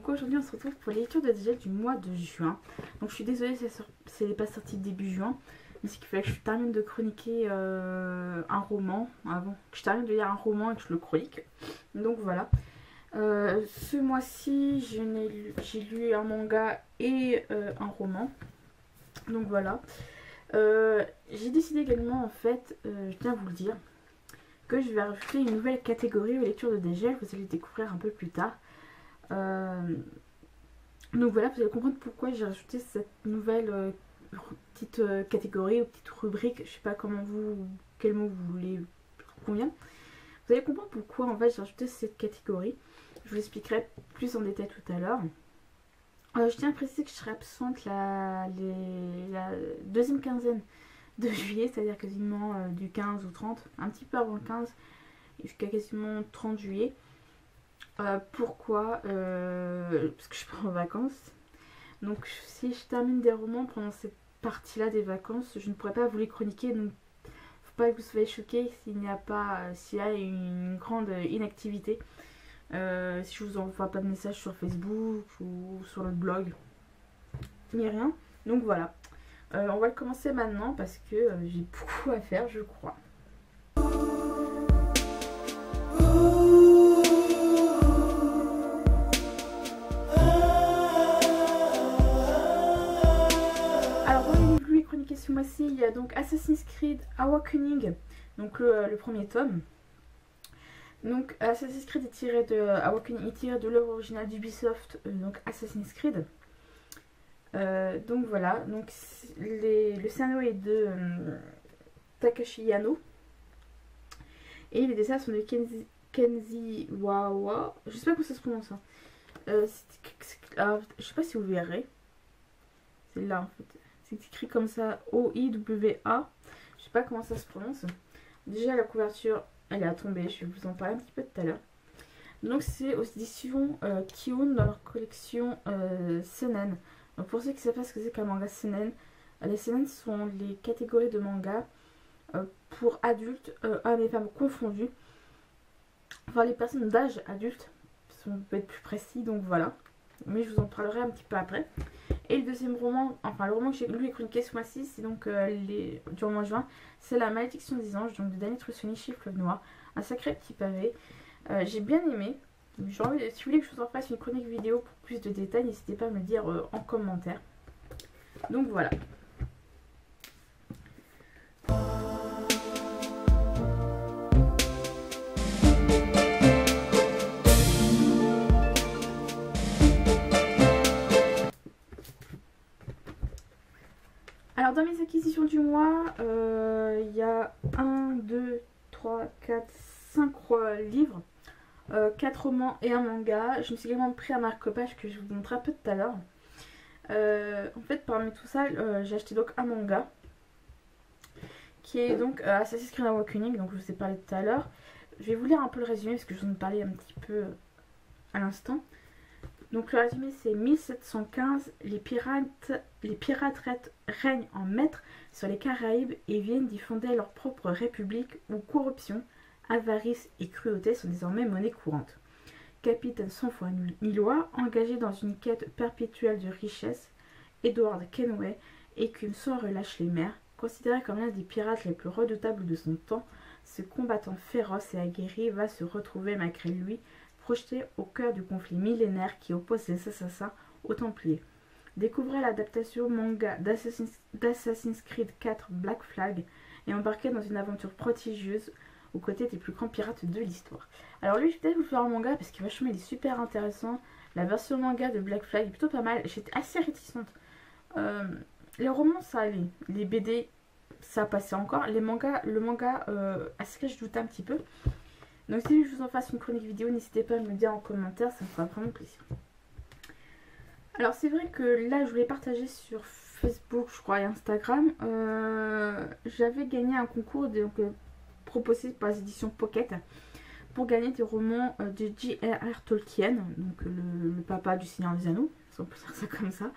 donc aujourd'hui on se retrouve pour les lectures de dégel du mois de juin. Donc je suis désolée, c'est n'est pas sorti début juin, mais c'est qu'il fallait que je termine de chroniquer euh, un roman avant, que je termine de lire un roman et que je le chronique. Donc voilà. Euh, ce mois-ci j'ai lu un manga et euh, un roman. Donc voilà. j'ai décidé également en fait, je tiens à vous le dire, que je vais rajouter une nouvelle catégorie aux lectures de dégel, vous allez découvrir un peu plus tard. Euh, donc voilà, vous allez comprendre pourquoi j'ai rajouté cette nouvelle euh, petite euh, catégorie ou petite rubrique, je sais pas comment vous, quel mot vous voulez convient. Vous allez comprendre pourquoi en fait j'ai rajouté cette catégorie. Je vous expliquerai plus en détail tout à l'heure. je tiens à préciser que je serai absente la, la deuxième quinzaine de juillet, c'est-à-dire quasiment du 15 ou 30, un petit peu avant le 15 jusqu'à quasiment 30 juillet. Euh, pourquoi euh, Parce que je pars en vacances. Donc si je termine des romans pendant cette partie-là des vacances, je ne pourrais pas vous les chroniquer. Donc faut pas que vous soyez choqués s'il n'y a pas, s'il y a une grande inactivité. Euh, si je vous envoie pas de message sur Facebook ou sur le blog, ni rien. Donc voilà. on va le commencer maintenant parce que j'ai beaucoup à faire, je crois. Il y a donc Assassin's Creed Awakening, donc le, premier tome. Donc Assassin's Creed est tiré de Awakening de l'œuvre originale d'Ubisoft, euh, donc Assassin's Creed. Euh, donc voilà, donc le scénario est de euh, Takashi Yano. Et les dessins sont de Kenzi, Wawa. Je sais pas comment ça se prononce. Hein. je sais pas si vous verrez. C'est là en fait. C'est écrit comme ça, O-I-W-A. Je sais pas comment ça se prononce. Déjà, la couverture, elle est à tomber. Je vais vous en parler un petit peu tout à l'heure. Donc, c'est aux éditions euh, dans leur collection euh, Senen. Pour ceux qui ne savent pas ce que c'est qu'un manga Senen, euh, les Senen sont les catégories de manga euh, pour adultes, hommes et femmes confondus. Enfin, les personnes d'âge adulte, on peut être plus précis, donc voilà. Mais je vous en parlerai un petit peu après. Et le deuxième roman, enfin le roman que j'ai lu et chroniqué ce mois-ci, c'est donc euh, les, du de juin, c'est La malédiction des anges, donc de Daniel Trussoni, Chiffre Noir. Un sacré petit pavé. Euh, j'ai bien aimé. si vous voulez que je vous en fasse une chronique vidéo pour plus de détails, n'hésitez pas à me le dire euh, en commentaire. Donc voilà. Dans mes acquisitions du mois, euh, il y a 1, 2, 3, 4, 5 livres, 4 euh, romans et un manga. Je me suis également pris un marque-page que je vous montrerai un peu tout à l'heure. Euh, en fait, parmi tout ça, j'ai acheté donc un manga qui est donc Assassin's Creed Awakening, donc je vous ai parlé tout à l'heure. Je vais vous lire un peu le résumé parce que je vous en parlais un petit peu à l'instant. Donc le résumé c'est 1715, les pirates, les règnent en maître sur les Caraïbes et viennent d'y fonder leur propre république où corruption, avarice et cruauté sont désormais monnaie courante. Capitaine sans foi ni loi, engagé dans une quête perpétuelle de richesse, Edward Kenway écume sans relâche les mers, considéré comme l'un des pirates les plus redoutables de son temps, ce combattant féroce et aguerri va se retrouver malgré lui projeté au cœur du conflit millénaire qui oppose les assassins aux Templiers. Découvrez l'adaptation manga d'Assassin's Creed 4 Black Flag et embarquez dans une aventure prodigieuse aux côtés des plus grands pirates de l'histoire. Alors lui, je vais peut-être vous faire un manga parce que vachement il est super intéressant. La version manga de Black Flag est plutôt pas mal. J'étais assez réticente. Euh, les romans, ça allait. Les BD, ça passait encore. Les mangas, le manga, euh, à ce que je doute un petit peu. Donc si je vous en fasse une chronique vidéo, n'hésitez pas à me le dire en commentaire, ça me fera vraiment plaisir. Alors c'est vrai que là je voulais partager sur Facebook, je crois, et Instagram. Euh, j'avais gagné un concours euh, proposé par les éditions Pocket pour gagner des romans euh, de J.R.R. Tolkien, donc le, papa du Seigneur des Anneaux, si on peut dire ça comme ça.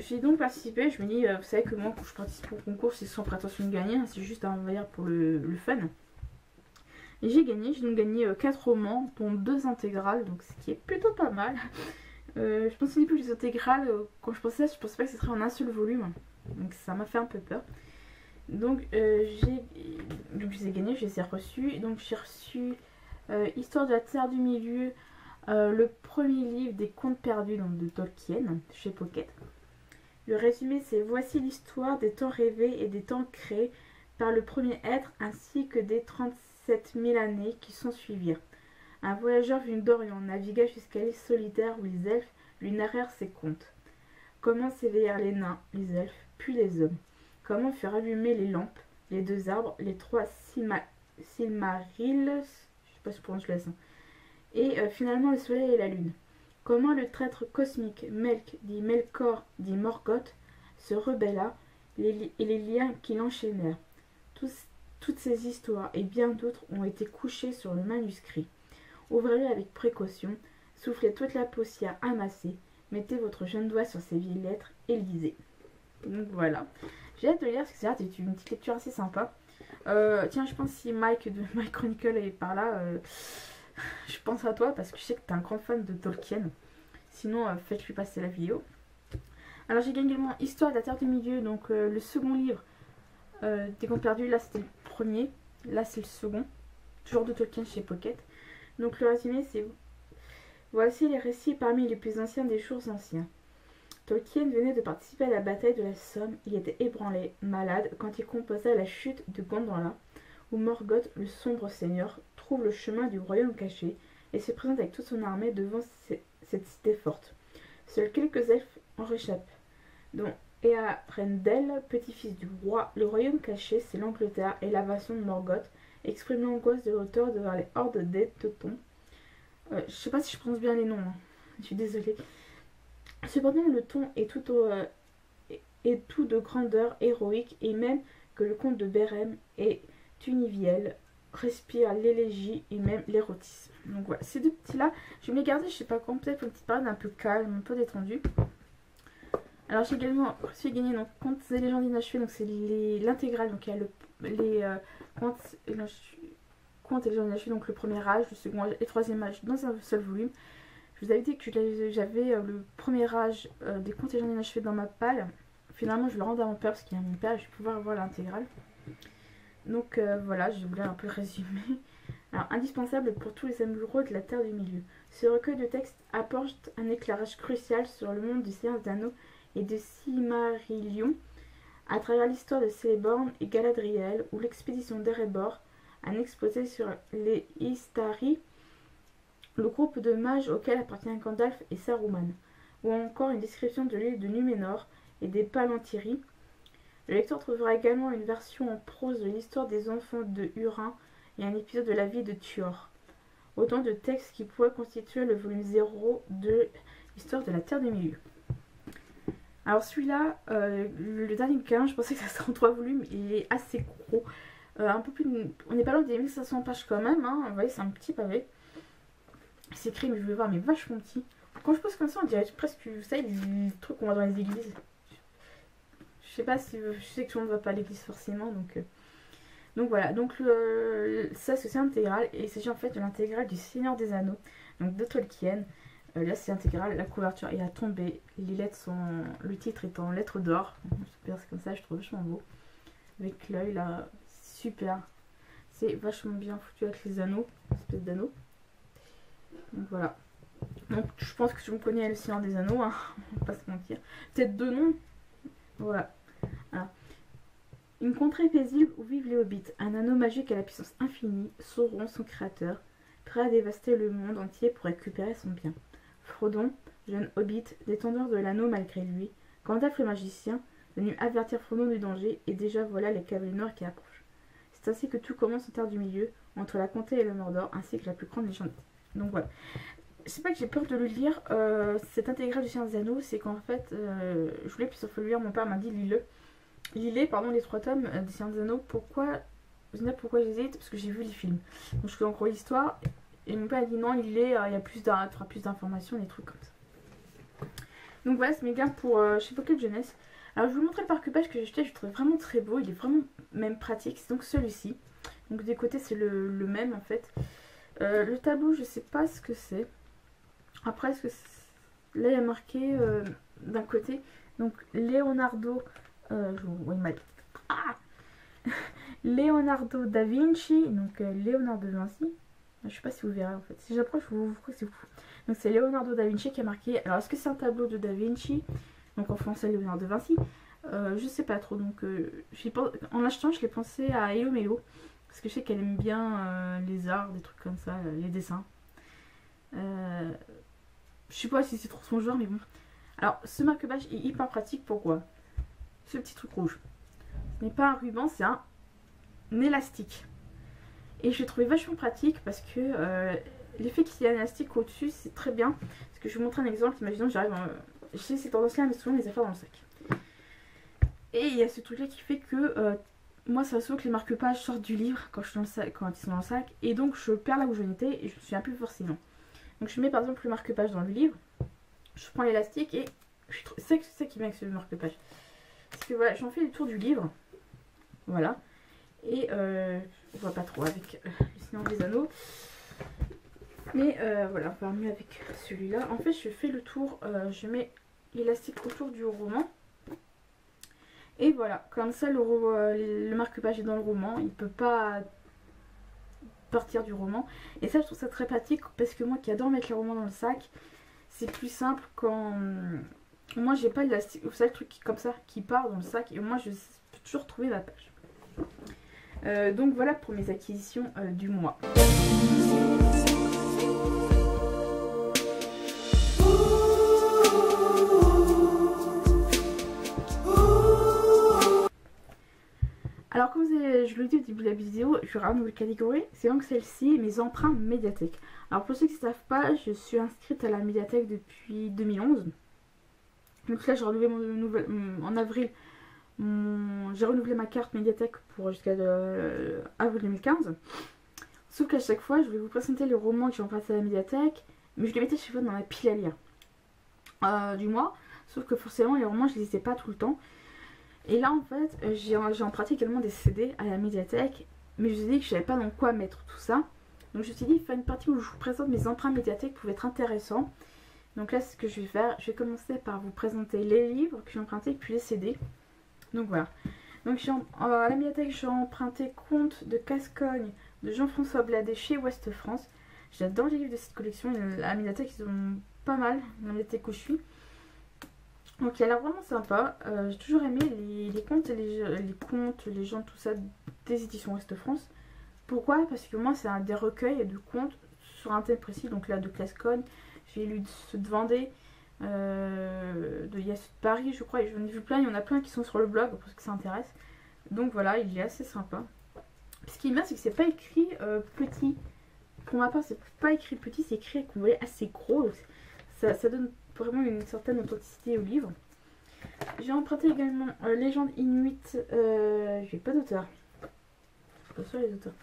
J'ai donc participé, je me dis, vous savez que moi quand je participe au concours c'est sans prétention de gagner, hein, c'est juste un va pour le, le fun. J'ai gagné, j'ai donc gagné 4 romans, dont 2 intégrales, donc ce qui est plutôt pas mal. je pensais plus les intégrales, quand je pensais je pensais pas que ce serait en un seul volume. Donc ça m'a fait un peu peur. Donc j'ai donc je les ai gagnés, les reçus. Donc j'ai reçu Histoire de la Terre du Milieu, le premier livre des contes perdus donc, de Tolkien, chez Pocket. Le résumé c'est Voici l'histoire des temps rêvés et des temps créés par le premier être ainsi que des 37 000 années qui sont suivirent. Un voyageur venu d'Orient navigua jusqu'à l'île solitaire où les elfes lui narrèrent ses contes. Comment s'éveillèrent les nains, les elfes, puis les hommes? Comment furent allumées les lampes, les deux arbres, les trois Silmarils, je sais pas si je prononce le et euh, finalement le soleil et la lune? Comment le traître cosmique Melk, dit Melkor, dit Morgoth, se rebella et les liens qui l'enchaînèrent? Toutes ces histoires et bien d'autres ont été couchées sur le manuscrit. Ouvrez-le avec précaution, soufflez toute la poussière amassée, mettez votre jeune doigt sur ces vieilles lettres et lisez. Donc voilà. J'ai hâte de lire parce que c'est une petite lecture assez sympa. Euh, tiens, je pense si Mike de Mike Chronicle est par là, euh, je pense à toi parce que je sais que tu es un grand fan de Tolkien. Sinon, euh, faites-lui passer la vidéo. Alors j'ai également Histoire de la Terre du Milieu, donc le second livre euh, des contes perdus. Là c'était le premier, là c'est le second. Toujours de Tolkien chez Pocket. Donc le résumé c'est Voici les récits parmi les plus anciens des jours anciens. Tolkien venait de participer à la bataille de la Somme. Il était ébranlé, malade, quand il composa la chute de Gondolin, où Morgoth, le sombre seigneur, trouve le chemin du royaume caché et se présente avec toute son armée devant cette cité forte. Seuls quelques elfes en réchappent, dont Earendel, petit-fils du roi. Le royaume caché, c'est l'Angleterre et l'invasion de Morgoth, exprime l'angoisse de l'auteur devant les hordes des Teutons. Euh, je sais pas si je prononce bien les noms, hein. je suis désolée. Cependant, le ton est tout, euh, tout de grandeur héroïque et même que le comte de Bérem et Tuniviel respire l'élégie et même l'érotisme. Donc voilà, ces deux petits-là, je vais les garder, je sais pas quand, peut-être une petite période un peu calme, un peu détendue. Alors j'ai également reçu gagné donc Contes et légendes inachevées, donc c'est l'intégrale, donc il y a le, les euh, contes, et légendes inachevées, donc le premier âge, le second âge et le troisième âge dans un seul volume. Je vous avais dit que j'avais euh, le premier âge euh, des contes et légendes inachevées dans ma palle. Finalement je le rends à mon père parce qu'il y a mon père et je vais pouvoir avoir l'intégrale. Donc voilà, je voulais un peu résumer. Alors, indispensable pour tous les amoureux de la Terre du Milieu. Ce recueil de textes apporte un éclairage crucial sur le monde du Seigneur d'Anneau et de Silmarillion à travers l'histoire de Celeborn et Galadriel ou l'expédition d'Erebor, un exposé sur les Istari, le groupe de mages auquel appartient Gandalf et Saruman, ou encore une description de l'île de Numénor et des Palantiri, le lecteur trouvera également une version en prose de l'histoire des enfants de Hurin et un épisode de la vie de Tuor. Autant de textes qui pourraient constituer le volume 0 de l'histoire de la Terre des Milieux. Alors celui-là, euh, le dernier bouquin, je pensais que ça serait en trois volumes, il est assez gros. Euh, un peu plus, on n'est pas loin des 1500 pages quand même, hein. vous voyez c'est un petit pavé. C'est écrit, mais je vais voir, mais vachement petit. Quand je pose comme ça, on dirait presque, vous savez, les trucs qu'on voit dans les églises. Je sais pas si je sais que tout le monde ne va pas à l'église forcément, donc euh, donc voilà. Donc ça c'est intégral et il s'agit en fait de l'intégrale du Seigneur des Anneaux, donc de Tolkien. Euh, là c'est intégral, la couverture est à tomber, les lettres sont, le titre est en lettres d'or. Super, c'est comme ça, je trouve vachement beau. Avec l'œil là, super. C'est vachement bien foutu avec les anneaux, espèce d'anneaux. Donc voilà. Donc je pense que je me connais le Seigneur des Anneaux, hein, on va pas se mentir. Peut-être deux noms. Voilà. Une contrée paisible où vivent les hobbits, un anneau magique à la puissance infinie, Sauron, son créateur, prêt à dévaster le monde entier pour récupérer son bien. Frodon, jeune hobbit, détendeur de l'anneau malgré lui, Gandalf le magicien, venu avertir Frodon du danger, et déjà voilà les cavaliers noirs qui approchent. C'est ainsi que tout commence en terre du milieu, entre la comté et le Mordor, ainsi que la plus grande légende. Donc voilà. C'est pas que j'ai peur de le lire, euh, cette intégrale du Chien des Anneaux, c'est qu'en fait, euh, je voulais plus le lire, mon père m'a dit lis-le. Lillet, pardon, les trois tomes euh, des Seigneurs des Anneaux. Pourquoi pourquoi j'hésite Parce que j'ai vu les films. Donc je fais encore l'histoire. Et mon père a dit non, Lillet, euh, il y a plus d'informations, des trucs comme ça. Donc voilà, c'est mes gains pour euh, chez Pocket Jeunesse. Alors je vous montrer le parc-page que j'ai acheté, je le trouve vraiment très beau, il est vraiment même pratique. C'est donc celui-ci. Donc des côtés c'est le, même en fait. Euh, le tableau je sais pas ce que c'est. Après ce que là il y a marqué d'un côté donc Leonardo euh, ah Leonardo da Vinci donc Leonardo da Vinci je sais pas si vous verrez en fait si j'approche vous, vous c'est fou donc c'est Leonardo da Vinci qui a marqué alors est-ce que c'est un tableau de da Vinci? Donc en français Leonardo da Vinci je sais pas trop donc en l'achetant je l'ai pensé à Hello Melo parce que je sais qu'elle aime bien euh, les arts, des trucs comme ça, euh, les dessins. Euh, je sais pas si c'est trop son genre, mais bon. Alors, ce marque-page est hyper pratique. Pourquoi? Ce petit truc rouge. Ce n'est pas un ruban, c'est un, élastique. Et je l'ai trouvé vachement pratique parce que l'effet qu'il y a un élastique au-dessus, c'est très bien. Parce que je vais vous montrer un exemple. Imaginons j'arrive. J'ai ces tendances-là à mettre souvent les affaires dans le sac. Et il y a ce truc-là qui fait que moi ça souvent que les marque-pages sortent du livre quand, je suis dans le sac, quand ils sont dans le sac et donc je perds là où j'en étais et je me souviens plus forcément. Donc je mets par exemple le marque-page dans le livre, je prends l'élastique et c'est ça qui met avec ce marque-page. Parce que voilà, j'en fais le tour du livre, voilà, et euh, on voit pas trop avec euh, le sinon des anneaux. Mais euh, voilà, on va mieux avec celui-là. En fait, je fais le tour, euh, je mets l'élastique autour du roman et voilà, comme ça le, euh, le marque-page est dans le roman, il peut pas partir du roman. Et ça je trouve ça très pratique parce que moi qui adore mettre les romans dans le sac, c'est plus simple quand moi j'ai pas l'élastique, vous savez le truc comme ça qui part dans le sac et moi je peux toujours trouver ma page. Euh, donc voilà pour mes acquisitions euh, du mois. Alors comme je le dis au début de la vidéo, je vais une nouvelle catégorie, c'est donc celle-ci, mes emprunts médiathèques. Alors pour ceux qui ne savent pas, je suis inscrite à la médiathèque depuis 2011. Donc là j'ai renouvelé mon, nouvel, en avril, j'ai renouvelé ma carte médiathèque pour jusqu'à euh, avril 2015. Sauf qu'à chaque fois, je vais vous présenter les romans que j'ai empruntés à la médiathèque, mais je les mettais chaque fois dans la pile à lire euh, du mois. Sauf que forcément, les romans, je les lisais pas tout le temps. Et là, en fait, euh, j'ai emprunté également des CD à la médiathèque. Mais je me suis dit que je savais pas dans quoi mettre tout ça. Donc je me suis dit, faire une partie où je vous présente mes emprunts médiathèques pouvait être intéressant. Donc là, ce que je vais faire, je vais commencer par vous présenter les livres que j'ai empruntés, puis les CD. Donc voilà. Donc à la médiathèque, j'ai emprunté Conte de Cascogne de Jean-François Bladet chez Ouest France. J'adore les livres de cette collection. À la médiathèque, ils sont pas mal. La médiathèque où je suis. Donc il a l'air vraiment sympa. Euh, j'ai toujours aimé les, contes, les, les contes, les gens, tout ça des éditions Ouest France. Pourquoi? Parce que moi c'est un des recueils de contes sur un thème précis. Donc là de Clascon, j'ai lu ceux de Vendée, euh, de Yes Paris je crois. J'en ai vu plein, il y en a plein qui sont sur le blog pour ceux que ça intéresse. Donc voilà, il est assez sympa. Ce qui est bien c'est que c'est pas écrit euh, petit. Pour ma part c'est pas écrit petit, c'est écrit avec un volet assez gros. Ça, ça donne vraiment une certaine authenticité au livre. J'ai emprunté également euh, Légende Inuit. J'ai pas d'auteur. Pas les auteurs.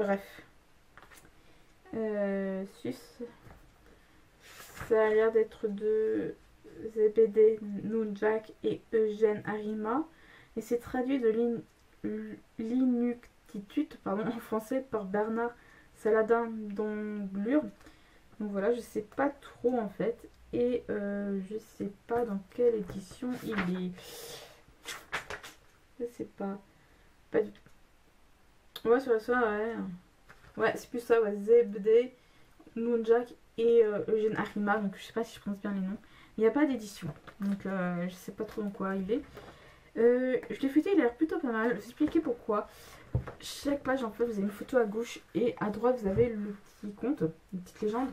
Bref. Euh, Ça a l'air d'être de ZBD Nunjak et Eugène Arima. Et c'est traduit de l'Inuktitut pardon, en français par Bernard Saladin d'Anglure. Donc voilà, je sais pas trop en fait. Et euh, je sais pas dans quelle édition il est. Je sais pas. Pas du tout. Ouais, sur ça, ouais. Ouais, c'est plus ça, ouais. ZBD, Moonjack et euh, Eugène Arima. Donc je sais pas si je prononce bien les noms. Il n'y a pas d'édition. Donc euh, je sais pas trop dans quoi il est. je l'ai fêté, il a l'air plutôt pas mal. Je vais vous expliquer pourquoi chaque page en fait vous avez une photo à gauche et à droite vous avez le petit conte, une petite légende.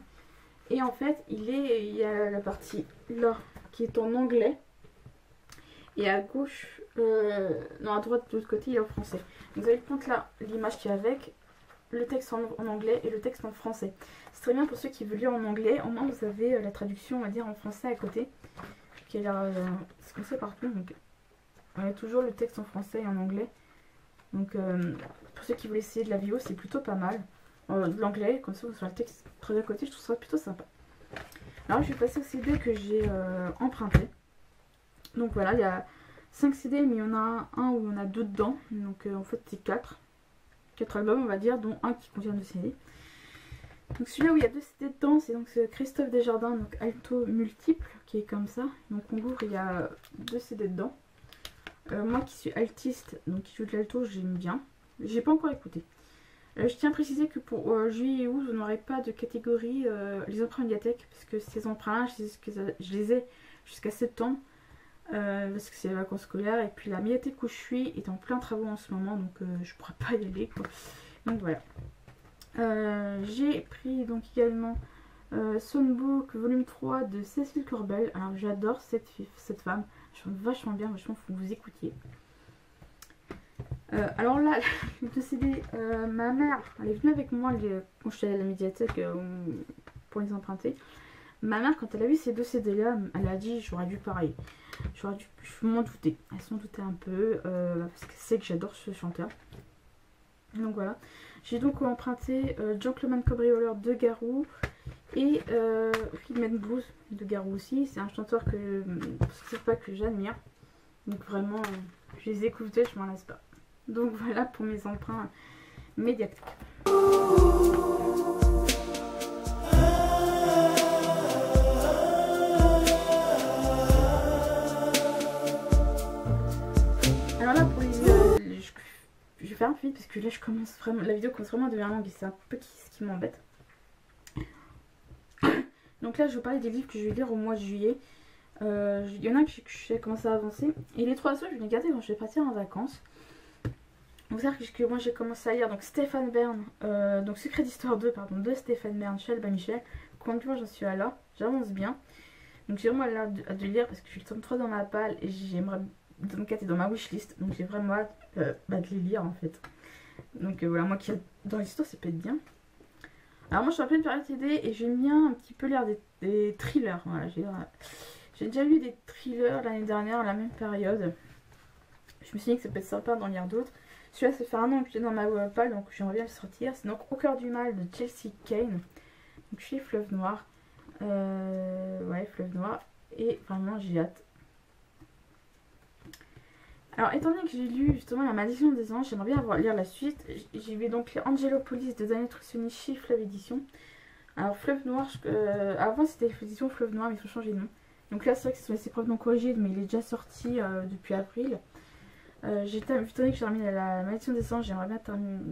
Et en fait il est il y a la partie là qui est en anglais et à gauche euh, non à droite de l'autre côté il est en français. Vous avez là l'image qui est avec le texte en, anglais et le texte en français. C'est très bien pour ceux qui veulent lire en anglais. Au moins vous avez euh, la traduction on va dire en français à côté qui est là c'est comme ça partout donc on a toujours le texte en français et en anglais. Donc euh, pour ceux qui veulent essayer de la vidéo, c'est plutôt pas mal. Euh, de l'anglais, comme ça vous aurez le texte très à côté, je trouve ça plutôt sympa. Alors je vais passer au CD que j'ai emprunté. Donc voilà, il y a 5 CD, mais il y en a un, où il y en a deux dedans. Donc euh, en fait, c'est 4. 4 albums, on va dire, dont un qui contient deux CD. Donc celui-là où il y a deux CD dedans, c'est donc Christophe Desjardins, donc alto multiple, qui est comme ça. Donc on ouvre, il y a deux CD dedans. Euh, moi qui suis altiste, donc qui joue de l'alto, j'aime bien. J'ai pas encore écouté. Euh, je tiens à préciser que pour juillet et août, vous n'aurez pas de catégorie les emprunts médiathèque, parce que ces emprunts je, les ai jusqu'à septembre, parce que c'est les vacances scolaires. Et puis la médiathèque où je suis est en plein travaux en ce moment, donc je pourrais pas y aller. Donc voilà. J'ai pris donc également Songbook volume 3 de Cécile Corbel. Alors j'adore cette, cette femme chante vachement bien, vachement, faut que vous écoutiez. Euh, alors là, le CD, euh, ma mère, elle est venue avec moi quand je suis allée à la médiathèque euh, pour les emprunter. Ma mère, quand elle a vu ces deux CD là, elle a dit j'aurais dû pareil. J'aurais dû, m'en douter. Elle s'en doutait un peu parce que c'est que j'adore ce chanteur. Donc voilà. J'ai donc emprunté Gentleman Cabrioler de Garou et euh, Rhythm Blues de Garou aussi, c'est un chanteur que c'est pas que j'admire. Donc vraiment, je les écoutais, je m'en lasse pas. Donc voilà pour mes emprunts médiatiques. Je, vais faire un vite parce que là je commence vraiment, la vidéo commence vraiment à devenir longue et c'est un peu ce qui m'embête. Donc là, je vais parler des livres que je vais lire au mois de juillet. Euh, il y en a que j'ai commencé à avancer. Et les trois autres, je vais les garder quand je vais partir en vacances. Vous savez que moi j'ai commencé à lire donc Stéphane Bern, euh, donc Secret d'Histoire 2, pardon, de Stéphane Bern, Albin Michel. Complètement, j'en suis à là, j'avance bien. Donc j'ai vraiment hâte de, lire parce que je suis le tome 3 dans ma palle et j'aimerais. Le tome 4 est dans ma wishlist, donc j'ai vraiment hâte euh, bah, de les lire en fait. Donc voilà, moi qui dans l'histoire, ça peut être bien. Alors moi je suis en pleine période TD et j'aime bien un petit peu lire des, thrillers. Voilà, j'ai déjà lu des thrillers l'année dernière à la même période. Je me suis dit que ça peut être sympa d'en lire d'autres. Celui-là ça fait un an que j'étais dans ma webpal donc j'aimerais bien le sortir. C'est donc Au cœur du mal de Chelsea Kane. Donc chez Fleuve Noir. Euh, ouais, Fleuve Noir. Et vraiment j'ai hâte. Alors, étant donné que j'ai lu justement La Malédiction des Anges, j'aimerais bien lire la suite. J'ai lu donc Angelopolis de Daniel Trussoni chez Fleuve Édition. Alors, Fleuve Noir, euh, avant c'était l'édition Fleuve Noir, mais ils ont changé de nom. Donc là, c'est vrai que c'est laissé probablement corrigé, mais il est déjà sorti euh, depuis avril. Euh, j'ai donné que j'ai terminé La Malédiction des Anges, j'aimerais bien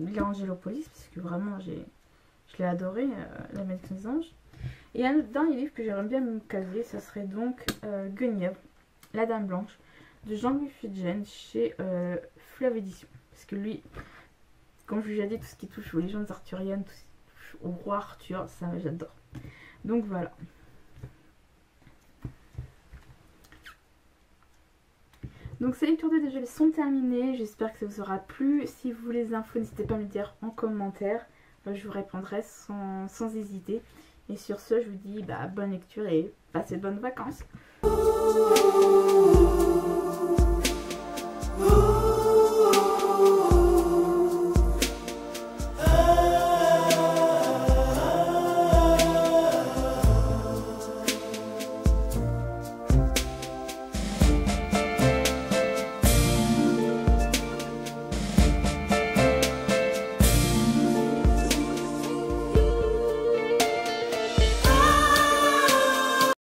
lire Angelopolis, parce que vraiment, je l'ai adoré, La Malédiction des Anges. Et un dernier livre que j'aimerais bien me caser, ce serait donc Guenièvre, La Dame Blanche de Jean-Louis chez euh, Fleuve Édition. Parce que lui, comme je vous ai dit, tout ce qui touche aux légendes arthuriennes, tout ce qui touche au roi Arthur, ça j'adore. Donc voilà. Donc ces lectures de déjeuner sont terminées, j'espère que ça vous aura plu. Si vous voulez des infos, n'hésitez pas à me le dire en commentaire. Je vous répondrai sans, sans, hésiter. Et sur ce, je vous dis bah, bonne lecture et passez de bonnes vacances.